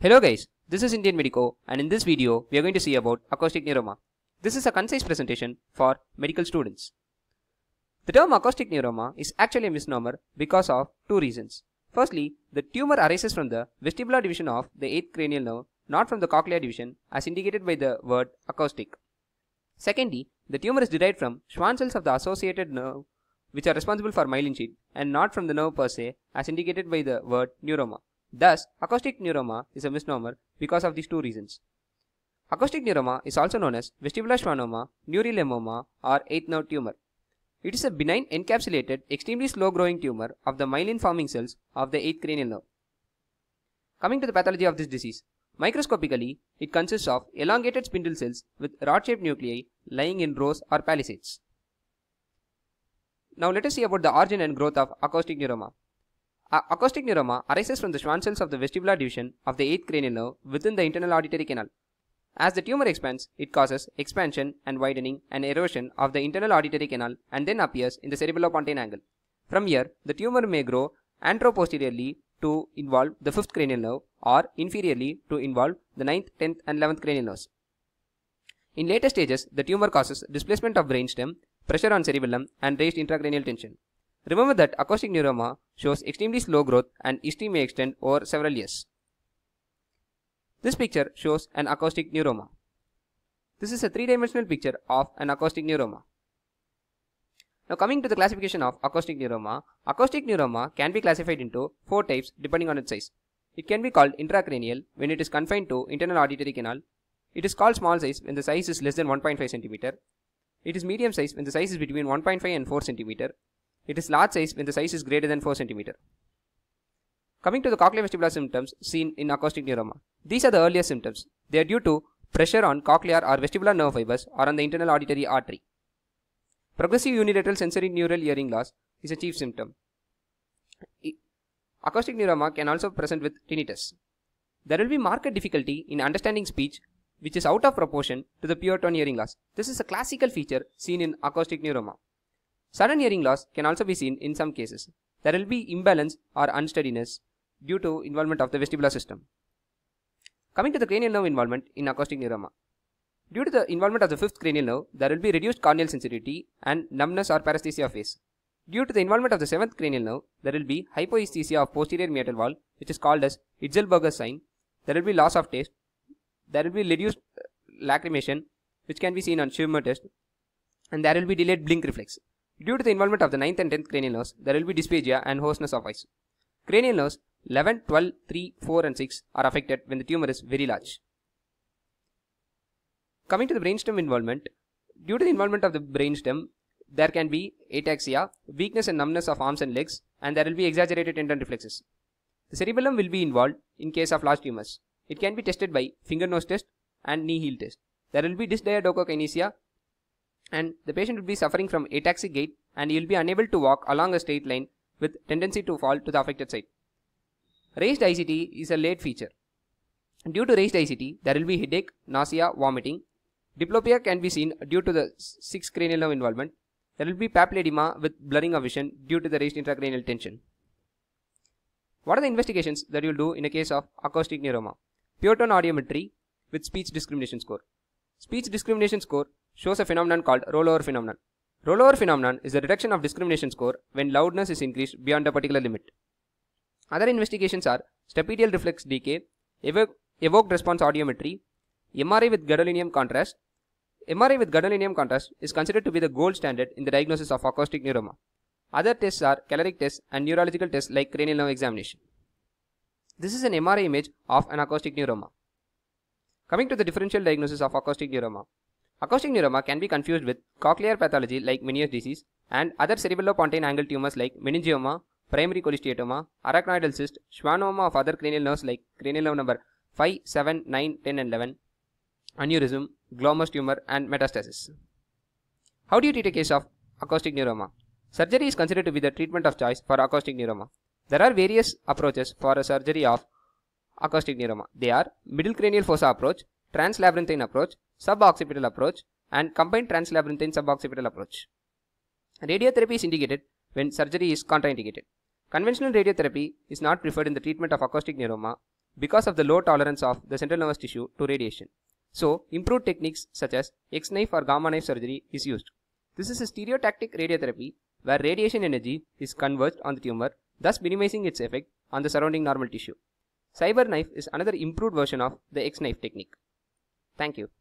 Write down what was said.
Hello guys, this is Indian Medico and in this video we are going to see about acoustic neuroma. This is a concise presentation for medical students. The term acoustic neuroma is actually a misnomer because of two reasons. Firstly, the tumor arises from the vestibular division of the 8th cranial nerve, not from the cochlear division as indicated by the word acoustic. Secondly, the tumor is derived from Schwann cells of the associated nerve which are responsible for myelin sheath and not from the nerve per se as indicated by the word neuroma. Thus, acoustic neuroma is a misnomer because of these two reasons. Acoustic neuroma is also known as vestibular schwannoma, neurilemoma or 8th nerve tumor. It is a benign encapsulated, extremely slow growing tumor of the myelin forming cells of the 8th cranial nerve. Coming to the pathology of this disease, microscopically it consists of elongated spindle cells with rod shaped nuclei lying in rows or palisades. Now let us see about the origin and growth of acoustic neuroma. A acoustic neuroma arises from the Schwann cells of the vestibular division of the 8th cranial nerve within the internal auditory canal. As the tumor expands, it causes expansion and widening and erosion of the internal auditory canal and then appears in the cerebellopontine angle. From here, the tumor may grow anteroposteriorly to involve the 5th cranial nerve or inferiorly to involve the 9th, 10th and 11th cranial nerves. In later stages, the tumor causes displacement of brainstem, pressure on cerebellum and raised intracranial tension. Remember that acoustic neuroma shows extremely slow growth and history may extend over several years. This picture shows an acoustic neuroma. This is a three-dimensional picture of an acoustic neuroma. Now coming to the classification of acoustic neuroma, acoustic neuroma can be classified into four types depending on its size. It can be called intracranial when it is confined to internal auditory canal. It is called small size when the size is less than 1.5 cm. It is medium size when the size is between 1.5 and 4 cm. It is large size when the size is greater than 4 cm. Coming to the cochlear-vestibular symptoms seen in acoustic neuroma. These are the earliest symptoms. They are due to pressure on cochlear or vestibular nerve fibers or on the internal auditory artery. Progressive unilateral sensory neural hearing loss is a chief symptom. Acoustic neuroma can also present with tinnitus. There will be marked difficulty in understanding speech which is out of proportion to the pure tone hearing loss. This is a classical feature seen in acoustic neuroma. Sudden hearing loss can also be seen in some cases. There will be imbalance or unsteadiness due to involvement of the vestibular system. Coming to the cranial nerve involvement in acoustic neuroma. Due to the involvement of the fifth cranial nerve, there will be reduced corneal sensitivity and numbness or paresthesia of face. Due to the involvement of the seventh cranial nerve, there will be hypoesthesia of posterior meatal wall, which is called as Hitselberger sign. There will be loss of taste. There will be reduced uh, lacrimation, which can be seen on Schirmer test, and there will be delayed blink reflex. Due to the involvement of the 9th and 10th cranial nerves, there will be dysphagia and hoarseness of voice. Cranial nerves 11, 12, 3, 4 and 6 are affected when the tumor is very large. Coming to the brainstem involvement, due to the involvement of the brainstem, there can be ataxia, weakness and numbness of arms and legs, and there will be exaggerated tendon reflexes. The cerebellum will be involved in case of large tumors. It can be tested by finger nose test and knee heel test. There will be dysdiadochokinesia and the patient will be suffering from ataxic gait and he will be unable to walk along a straight line with tendency to fall to the affected side. Raised ICT is a late feature. Due to raised ICT, there will be headache, nausea, vomiting. Diplopia can be seen due to the 6 cranial nerve involvement. There will be papilledema with blurring of vision due to the raised intracranial tension. What are the investigations that you will do in a case of acoustic neuroma? Pure tone audiometry with speech discrimination score. Speech discrimination score shows a phenomenon called rollover phenomenon. Rollover phenomenon is the reduction of discrimination score when loudness is increased beyond a particular limit. Other investigations are stapedial reflex decay, evo evoked response audiometry, MRI with gadolinium contrast. MRI with gadolinium contrast is considered to be the gold standard in the diagnosis of acoustic neuroma. Other tests are caloric tests and neurological tests like cranial nerve examination. This is an MRI image of an acoustic neuroma. Coming to the differential diagnosis of acoustic neuroma. Acoustic neuroma can be confused with cochlear pathology like Meniere's disease and other cerebellopontine angle tumors like meningioma, primary cholesteatoma, arachnoidal cyst, schwannoma of other cranial nerves like cranial nerve number 5, 7, 9, 10 and 11, aneurysm, glomus tumor and metastasis. How do you treat a case of acoustic neuroma? Surgery is considered to be the treatment of choice for acoustic neuroma. There are various approaches for a surgery of acoustic neuroma. They are middle cranial fossa approach, translabyrinthine approach, suboccipital approach, and combined translabyrinthine suboccipital approach. Radiotherapy is indicated when surgery is contraindicated. Conventional radiotherapy is not preferred in the treatment of acoustic neuroma because of the low tolerance of the central nervous tissue to radiation. So, improved techniques such as X knife or gamma knife surgery is used. This is a stereotactic radiotherapy where radiation energy is converged on the tumor, thus minimizing its effect on the surrounding normal tissue. Cyber knife is another improved version of the X knife technique. Thank you.